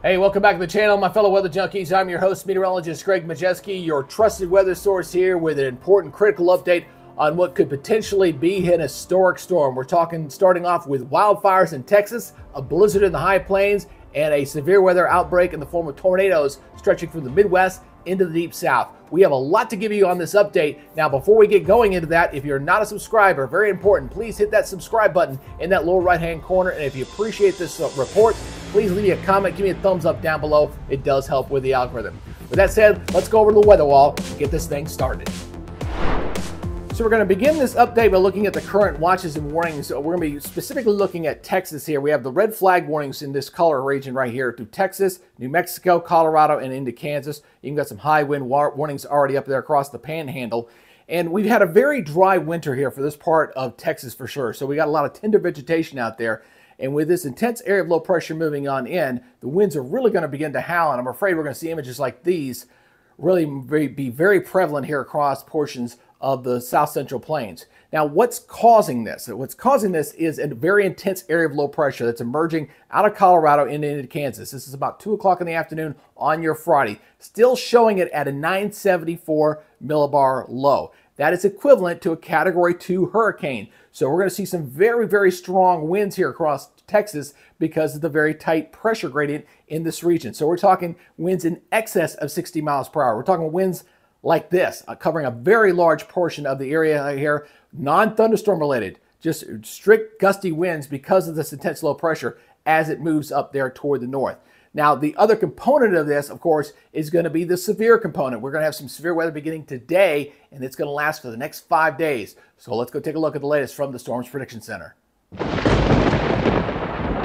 Hey, welcome back to the channel, my fellow weather junkies. I'm your host, meteorologist Greg Majeski, your trusted weather source here with an important critical update on what could potentially be an historic storm. We're talking starting off with wildfires in Texas, a blizzard in the high plains, and a severe weather outbreak in the form of tornadoes stretching from the Midwest into the deep south. We have a lot to give you on this update. Now, before we get going into that, if you're not a subscriber, very important, please hit that subscribe button in that lower right hand corner. And if you appreciate this uh, report, please leave me a comment, give me a thumbs up down below. It does help with the algorithm. With that said, let's go over to the weather wall and get this thing started. So we're going to begin this update by looking at the current watches and warnings. We're going to be specifically looking at Texas here. We have the red flag warnings in this color region right here through Texas, New Mexico, Colorado, and into Kansas. You've got some high wind warnings already up there across the panhandle. And we've had a very dry winter here for this part of Texas for sure. So we got a lot of tender vegetation out there. And with this intense area of low pressure moving on in, the winds are really going to begin to howl. And I'm afraid we're going to see images like these really be very prevalent here across portions of the south central plains. Now, what's causing this? What's causing this is a very intense area of low pressure that's emerging out of Colorado and into Kansas. This is about 2 o'clock in the afternoon on your Friday, still showing it at a 974 millibar low. That is equivalent to a Category 2 hurricane. So we're going to see some very, very strong winds here across Texas because of the very tight pressure gradient in this region. So we're talking winds in excess of 60 miles per hour. We're talking winds like this, uh, covering a very large portion of the area here, non-thunderstorm related, just strict gusty winds because of this intense low pressure as it moves up there toward the north. Now, the other component of this, of course, is going to be the severe component. We're going to have some severe weather beginning today, and it's going to last for the next five days. So let's go take a look at the latest from the Storms Prediction Center.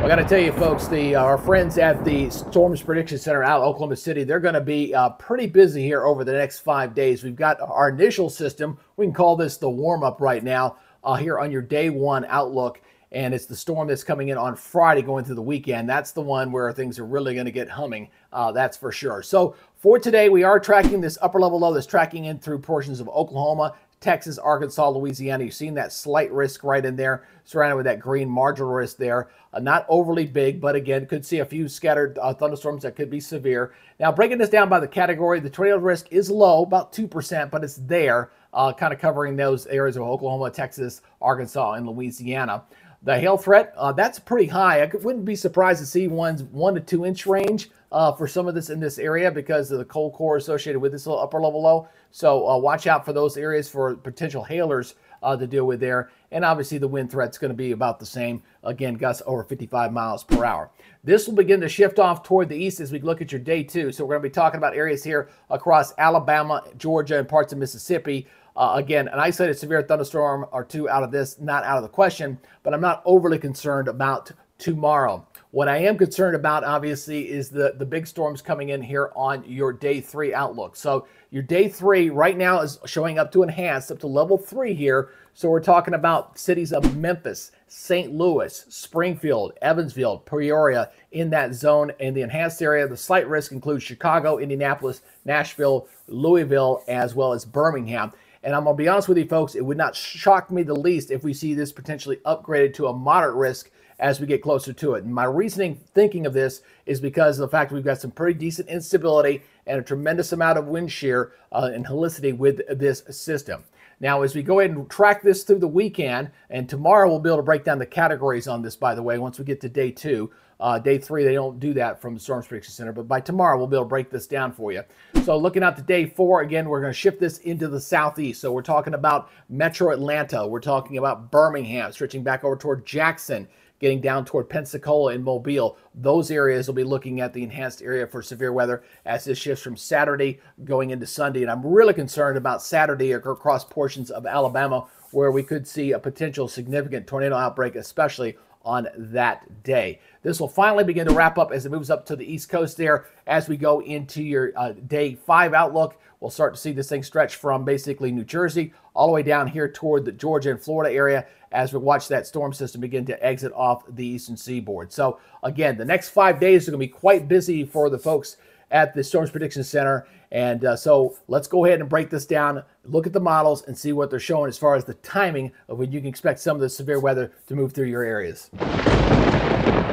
I got to tell you, folks, the uh, our friends at the Storms Prediction Center out in Oklahoma City, they're going to be uh, pretty busy here over the next five days. We've got our initial system. We can call this the warm up right now uh, here on your day one outlook. And it's the storm that's coming in on Friday going through the weekend. That's the one where things are really going to get humming. Uh, that's for sure. So for today, we are tracking this upper level low that's tracking in through portions of Oklahoma Texas, Arkansas, Louisiana. You've seen that slight risk right in there, surrounded with that green marginal risk there. Uh, not overly big, but again, could see a few scattered uh, thunderstorms that could be severe. Now, breaking this down by the category, the tornado risk is low, about 2%, but it's there, uh, kind of covering those areas of Oklahoma, Texas, Arkansas, and Louisiana. The hail threat, uh, that's pretty high. I wouldn't be surprised to see ones one to two inch range uh, for some of this in this area because of the cold core associated with this little upper level low. So uh, watch out for those areas for potential hailers uh, to deal with there. And obviously the wind threat's going to be about the same. Again, gusts over 55 miles per hour. This will begin to shift off toward the east as we look at your day two. So we're going to be talking about areas here across Alabama, Georgia, and parts of Mississippi. Uh, again, an isolated severe thunderstorm or two out of this, not out of the question, but I'm not overly concerned about tomorrow. What I am concerned about, obviously, is the, the big storms coming in here on your day three outlook. So your day three right now is showing up to enhanced, up to level three here. So we're talking about cities of Memphis, St. Louis, Springfield, Evansville, Peoria in that zone. In the enhanced area, the slight risk includes Chicago, Indianapolis, Nashville, Louisville, as well as Birmingham. And I'm going to be honest with you folks, it would not shock me the least if we see this potentially upgraded to a moderate risk as we get closer to it. And my reasoning thinking of this is because of the fact we've got some pretty decent instability and a tremendous amount of wind shear uh, and helicity with this system. Now, as we go ahead and track this through the weekend, and tomorrow we'll be able to break down the categories on this, by the way, once we get to day two. Uh, day three, they don't do that from the Storms Prediction Center, but by tomorrow, we'll be able to break this down for you. So looking at the day four, again, we're going to shift this into the southeast. So we're talking about metro Atlanta. We're talking about Birmingham, stretching back over toward Jackson, getting down toward Pensacola and Mobile. Those areas will be looking at the enhanced area for severe weather as this shifts from Saturday going into Sunday. And I'm really concerned about Saturday across portions of Alabama where we could see a potential significant tornado outbreak, especially on that day. This will finally begin to wrap up as it moves up to the East Coast there. As we go into your uh, day five outlook, we'll start to see this thing stretch from basically New Jersey all the way down here toward the Georgia and Florida area as we watch that storm system begin to exit off the eastern seaboard. So again, the next five days are going to be quite busy for the folks at the Storms Prediction Center. And uh, so let's go ahead and break this down, look at the models, and see what they're showing as far as the timing of when you can expect some of the severe weather to move through your areas.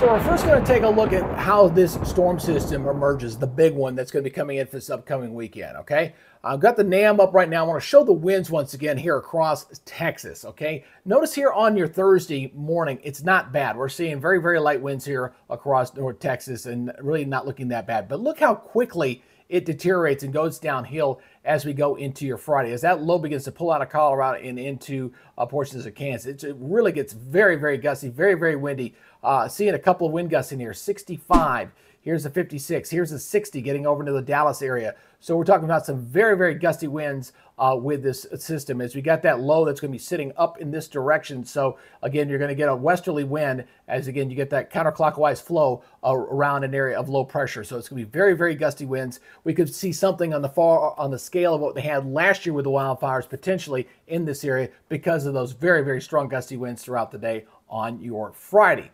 So we're first going to take a look at how this storm system emerges, the big one that's going to be coming in for this upcoming weekend, okay? I've got the NAM up right now. I want to show the winds once again here across Texas, okay? Notice here on your Thursday morning, it's not bad. We're seeing very, very light winds here across North Texas and really not looking that bad. But look how quickly it deteriorates and goes downhill as we go into your Friday. As that low begins to pull out of Colorado and into uh, portions of Kansas, it really gets very, very gusty, very, very windy. Uh, seeing a couple of wind gusts in here, 65. Here's a 56. Here's a 60 getting over into the Dallas area. So we're talking about some very, very gusty winds uh, with this system as we got that low that's going to be sitting up in this direction. So again, you're going to get a westerly wind as again, you get that counterclockwise flow uh, around an area of low pressure. So it's going to be very, very gusty winds. We could see something on the far on the scale of what they had last year with the wildfires potentially in this area because of those very, very strong gusty winds throughout the day on your Friday.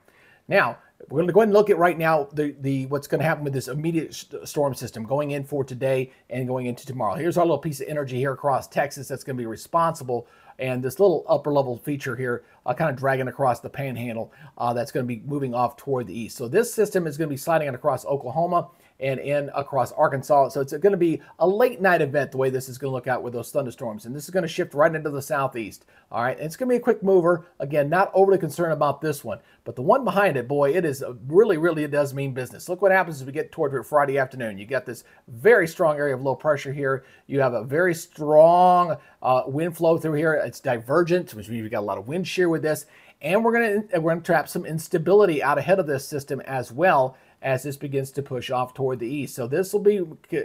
Now, we're going to go ahead and look at right now the, the what's going to happen with this immediate storm system going in for today and going into tomorrow. Here's our little piece of energy here across Texas that's going to be responsible, and this little upper level feature here uh, kind of dragging across the panhandle uh, that's going to be moving off toward the east. So this system is going to be sliding across Oklahoma and in across Arkansas. So it's going to be a late night event the way this is going to look out with those thunderstorms. And this is going to shift right into the southeast. All right. And it's going to be a quick mover. Again, not overly concerned about this one. But the one behind it, boy, it is really, really, it does mean business. Look what happens as we get toward Friday afternoon. You got this very strong area of low pressure here. You have a very strong uh, wind flow through here. It's divergent, which means we got a lot of wind shear with this. And we're going to we're going to trap some instability out ahead of this system as well as this begins to push off toward the east. So this will be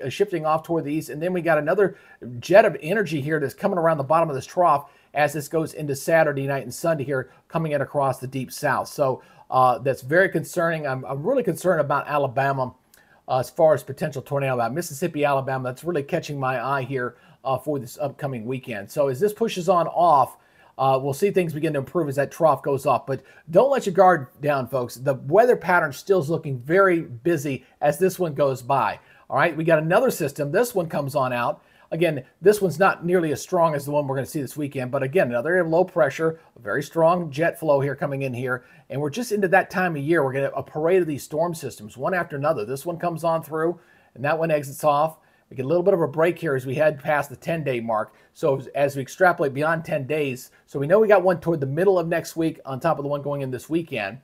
shifting off toward the east. And then we got another jet of energy here that's coming around the bottom of this trough as this goes into Saturday night and Sunday here, coming in across the deep south. So uh, that's very concerning. I'm, I'm, really concerned about Alabama uh, as far as potential tornado about Mississippi, Alabama. That's really catching my eye here uh, for this upcoming weekend. So as this pushes on off, uh, we'll see things begin to improve as that trough goes off. But don't let your guard down, folks. The weather pattern still is looking very busy as this one goes by. All right, we got another system. This one comes on out. Again, this one's not nearly as strong as the one we're going to see this weekend, but again, another low pressure, very strong jet flow here coming in here, and we're just into that time of year. We're going to a parade of these storm systems, one after another. This one comes on through, and that one exits off. We get a little bit of a break here as we head past the 10 day mark. So as we extrapolate beyond 10 days, so we know we got one toward the middle of next week on top of the one going in this weekend.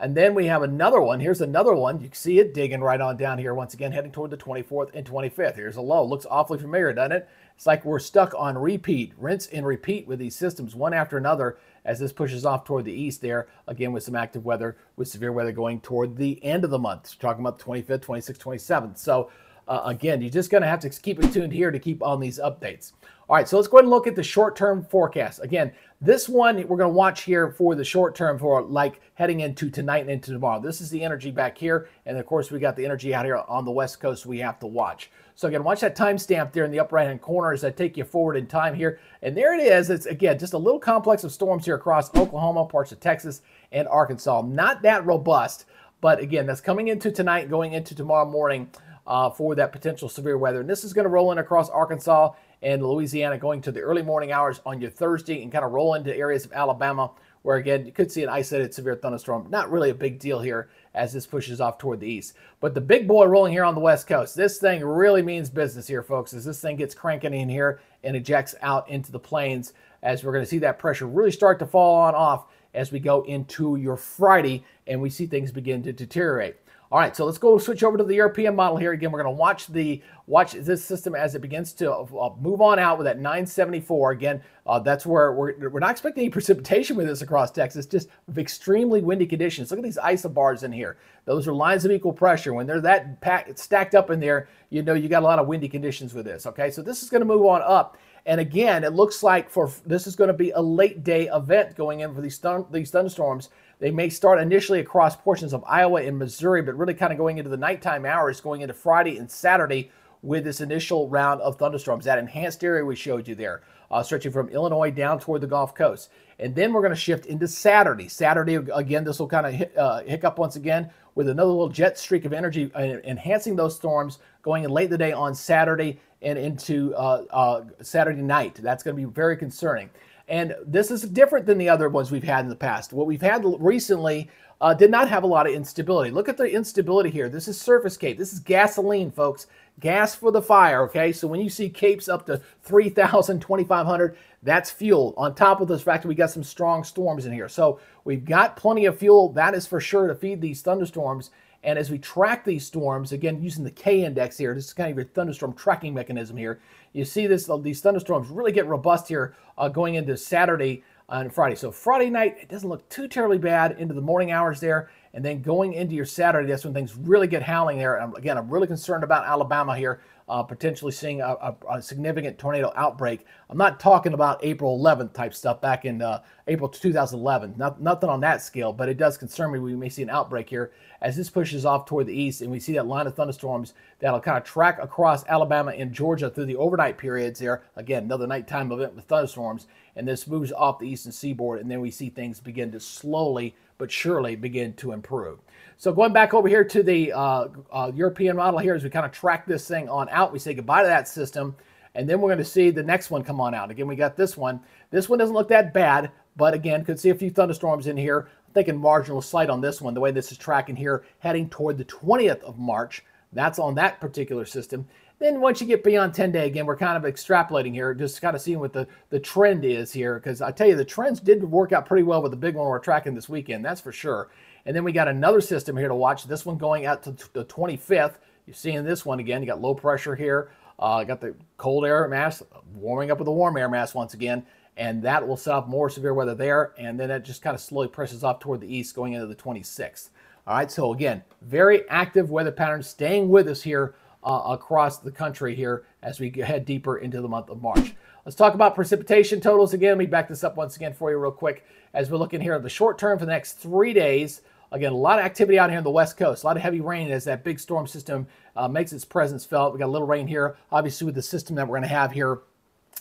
And then we have another one. Here's another one. You can see it digging right on down here once again, heading toward the 24th and 25th. Here's a low. Looks awfully familiar, doesn't it? It's like we're stuck on repeat, rinse and repeat with these systems one after another as this pushes off toward the east there, again with some active weather, with severe weather going toward the end of the month. Talking about the 25th, 26th, 27th. So uh, again, you're just going to have to keep it tuned here to keep on these updates. All right, so let's go ahead and look at the short-term forecast. Again, this one we're going to watch here for the short term for like heading into tonight and into tomorrow. This is the energy back here, and of course we got the energy out here on the west coast we have to watch. So again, watch that timestamp there in the upper right-hand corner as I take you forward in time here. And there it is. It's again just a little complex of storms here across Oklahoma, parts of Texas, and Arkansas. Not that robust, but again, that's coming into tonight, going into tomorrow morning uh, for that potential severe weather. And this is going to roll in across Arkansas and Louisiana going to the early morning hours on your Thursday and kind of roll into areas of Alabama where again you could see an isolated severe thunderstorm. Not really a big deal here as this pushes off toward the east. But the big boy rolling here on the west coast, this thing really means business here, folks, as this thing gets cranking in here and ejects out into the plains as we're going to see that pressure really start to fall on off as we go into your Friday and we see things begin to deteriorate. All right, so let's go switch over to the European model here. Again, we're going to watch the watch this system as it begins to uh, move on out with that 974. Again, uh, that's where we're, we're not expecting any precipitation with this across Texas, just extremely windy conditions. Look at these isobars in here. Those are lines of equal pressure. When they're that packed, stacked up in there, you know you got a lot of windy conditions with this. Okay, so this is going to move on up. And again, it looks like for this is going to be a late day event going in for these, these thunderstorms they may start initially across portions of Iowa and Missouri, but really kind of going into the nighttime hours, going into Friday and Saturday with this initial round of thunderstorms. That enhanced area we showed you there, uh, stretching from Illinois down toward the Gulf Coast. And then we're going to shift into Saturday. Saturday, again, this will kind of uh, hiccup once again with another little jet streak of energy, uh, enhancing those storms going in late in the day on Saturday and into uh, uh, Saturday night. That's going to be very concerning. And this is different than the other ones we've had in the past. What we've had recently uh, did not have a lot of instability. Look at the instability here. This is surface CAPE. This is gasoline, folks. Gas for the fire, okay? So when you see CAPEs up to 3,000, 2,500, that's fuel. On top of the fact we got some strong storms in here. So we've got plenty of fuel. That is for sure to feed these thunderstorms. And as we track these storms, again, using the K index here, this is kind of your thunderstorm tracking mechanism here. You see this; uh, these thunderstorms really get robust here uh, going into Saturday and Friday. So Friday night, it doesn't look too terribly bad into the morning hours there. And then going into your Saturday, that's when things really get howling there. And again, I'm really concerned about Alabama here uh, potentially seeing a, a, a, significant tornado outbreak. I'm not talking about April 11th type stuff back in uh, April 2011. Not, nothing on that scale, but it does concern me. We may see an outbreak here as this pushes off toward the east, and we see that line of thunderstorms that'll kind of track across Alabama and Georgia through the overnight periods there. Again, another nighttime event with thunderstorms, and this moves off the eastern seaboard, and then we see things begin to slowly but surely begin to improve. So going back over here to the uh, uh, European model here, as we kind of track this thing on out, we say goodbye to that system, and then we're going to see the next one come on out. Again, we got this one. This one doesn't look that bad, but again, could see a few thunderstorms in here. I'm thinking marginal slight on this one, the way this is tracking here, heading toward the 20th of March. That's on that particular system. Then once you get beyond 10 day, again, we're kind of extrapolating here, just kind of seeing what the, the trend is here. Because I tell you, the trends did work out pretty well with the big one we're tracking this weekend, that's for sure. And then we got another system here to watch. This one going out to the 25th. You're seeing this one again. You got low pressure here. Uh, got the cold air mass warming up with the warm air mass once again. And that will set up more severe weather there. And then it just kind of slowly presses off toward the east going into the 26th. All right, so again, very active weather patterns staying with us here uh, across the country here as we head deeper into the month of March. Let's talk about precipitation totals again. Let me back this up once again for you real quick as we're looking here at the short term for the next three days. Again, a lot of activity out here on the west coast. A lot of heavy rain as that big storm system uh, makes its presence felt. We got a little rain here, obviously with the system that we're going to have here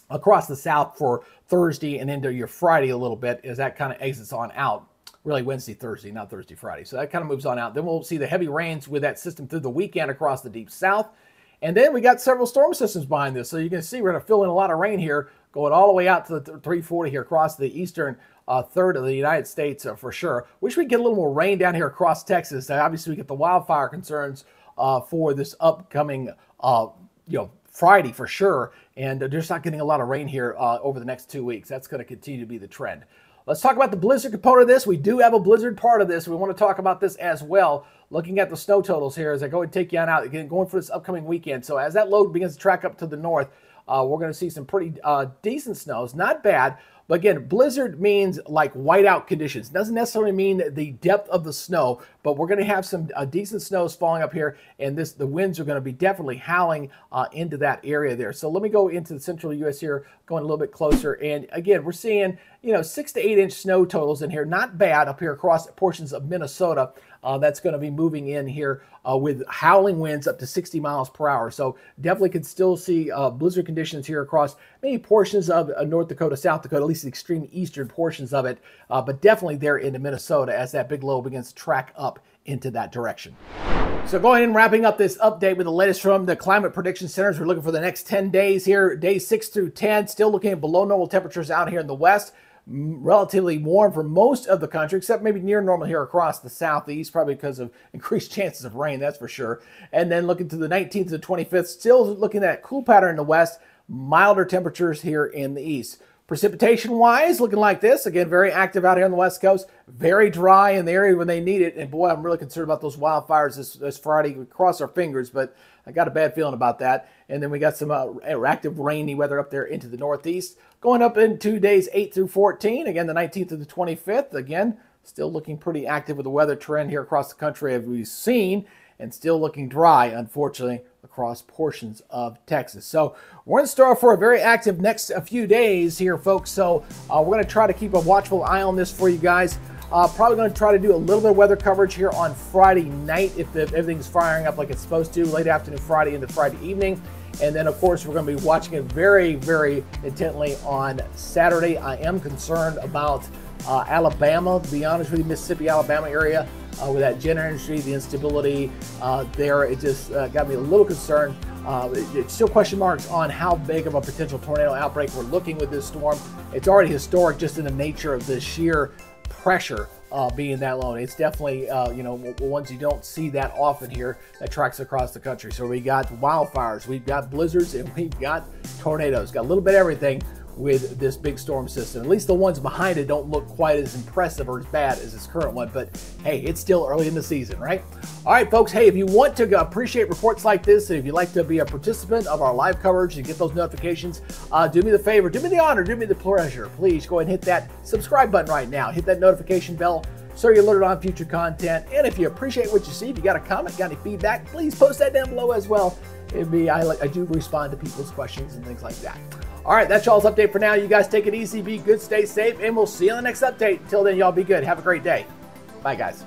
across the south for Thursday and into your Friday a little bit as that kind of exits on out really Wednesday, Thursday, not Thursday, Friday. So that kind of moves on out. Then we'll see the heavy rains with that system through the weekend across the deep south. And then we got several storm systems behind this. So you can see we're going to fill in a lot of rain here, going all the way out to the 340 here across the eastern uh, third of the United States uh, for sure. Wish we could get a little more rain down here across Texas. Uh, obviously, we get the wildfire concerns uh, for this upcoming, uh, you know, Friday for sure. And just not getting a lot of rain here uh, over the next two weeks. That's going to continue to be the trend. Let's talk about the blizzard component of this. We do have a blizzard part of this. We want to talk about this as well. Looking at the snow totals here as I go and take you on out, again, going for this upcoming weekend. So as that load begins to track up to the north, uh, we're going to see some pretty uh, decent snows. Not bad, but again, blizzard means like whiteout conditions. Doesn't necessarily mean the depth of the snow, but we're going to have some uh, decent snows falling up here, and this the winds are going to be definitely howling uh, into that area there. So let me go into the central U.S. here, going a little bit closer, and again, we're seeing you know six to eight inch snow totals in here. Not bad up here across portions of Minnesota. Uh, that's going to be moving in here uh, with howling winds up to 60 miles per hour. So definitely could still see uh, blizzard conditions here across many portions of uh, North Dakota, South Dakota, at least the extreme eastern portions of it, uh, but definitely there into Minnesota as that big low begins to track up into that direction. So going and wrapping up this update with the latest from the Climate Prediction Centers. We're looking for the next 10 days here, days 6 through 10, still looking at below normal temperatures out here in the west relatively warm for most of the country, except maybe near normal here across the southeast, probably because of increased chances of rain, that's for sure. And then looking to the 19th to the 25th, still looking at cool pattern in the west, milder temperatures here in the east. Precipitation wise, looking like this. Again, very active out here on the west coast. Very dry in the area when they need it. And boy, I'm really concerned about those wildfires this, this Friday. We cross our fingers, but I got a bad feeling about that. And then we got some uh, active rainy weather up there into the northeast. Going up in two days, 8 through 14. Again, the 19th to the 25th. Again, still looking pretty active with the weather trend here across the country as we've seen. And still looking dry, unfortunately, across portions of Texas. So we're in store for a very active next few days here, folks. So uh, we're going to try to keep a watchful eye on this for you guys. Uh, probably going to try to do a little bit of weather coverage here on Friday night if, if everything's firing up like it's supposed to, late afternoon Friday into Friday evening. And then, of course, we're going to be watching it very, very intently on Saturday. I am concerned about uh, Alabama, to be honest with you, Mississippi, Alabama area uh, with that gender industry, the instability uh, there. It just uh, got me a little concerned Uh, it's still question marks on how big of a potential tornado outbreak we're looking with this storm. It's already historic just in the nature of the sheer pressure uh, being that low. It's definitely, uh, you know, ones you don't see that often here that tracks across the country. So we got wildfires, we've got blizzards, and we've got tornadoes. Got a little bit of everything with this big storm system. At least the ones behind it don't look quite as impressive or as bad as this current one, but hey, it's still early in the season, right? All right, folks, hey, if you want to appreciate reports like this, and if you'd like to be a participant of our live coverage and get those notifications, uh, do me the favor, do me the honor, do me the pleasure. Please go ahead and hit that subscribe button right now. Hit that notification bell so you're alerted on future content. And if you appreciate what you see, if you got a comment, got any feedback, please post that down below as well. Be I like I do respond to people's questions and things like that. All right, that's y'all's update for now. You guys take it easy, be good, stay safe, and we'll see you on the next update. Till then, y'all be good. Have a great day. Bye, guys.